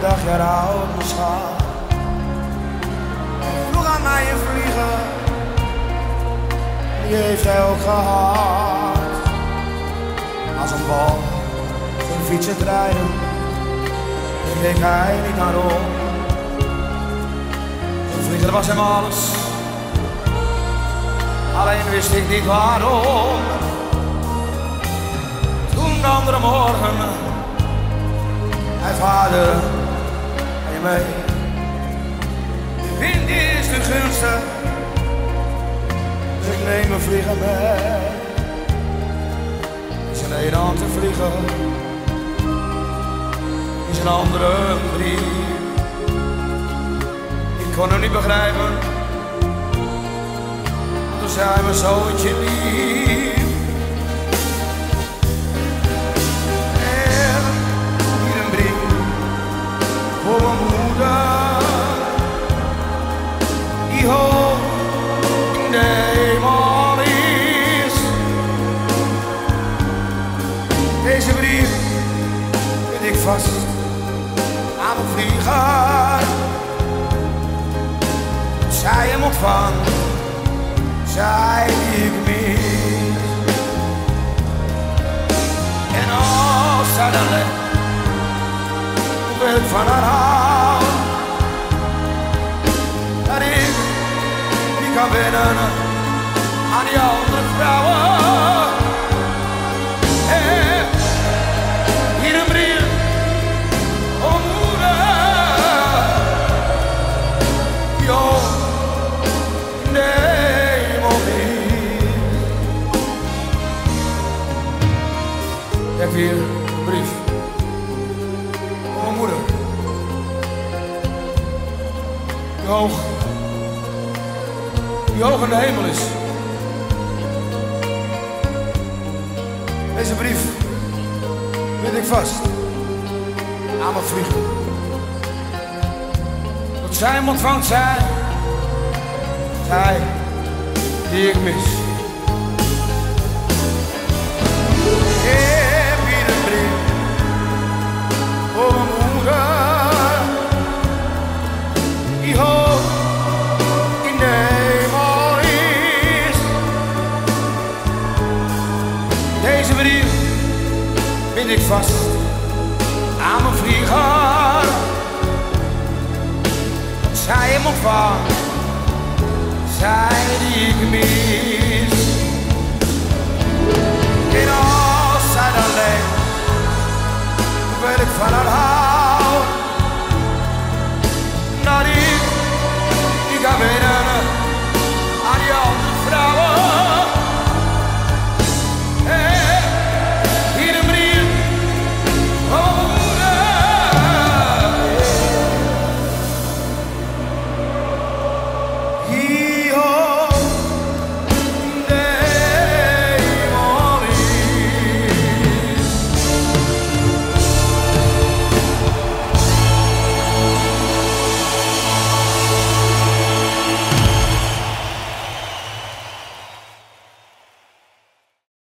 dag jaar oud, mijn schat. Vroeg aan mij een vliegen, die heeft hij ook gehad. Als een bal, zo'n fietsen rijden, daar keek hij niet naar om. Een vlieger was hem alles, alleen wist ik niet waarom. Toen de andere morgen, hij vader, mee? De wind is de gunste, dus ik neem een vlieger mee. Is een een te vliegen, is een andere brief. Ik kon hem niet begrijpen, toen zei mijn zoontje lief. Vast aan mijn vlieger. Zij hem ontvangt, zij die ik mis. En als zij dan legt, hoeveel van haar hou. Dat ik niet kan wennen aan die andere vrouwen. Kijk weer, een brief. Van mijn moeder. Die hoog. Die hoog in de hemel is. Deze brief weet ik vast. Aan mijn vliegen. Dat zij hem ontvangt, zij. Zij die ik mis. In de moois. Deze wil ik vast aan mijn vlieger. Zij hem opwaart, zij die ik mis. In als zij alleen, wil ik van haar.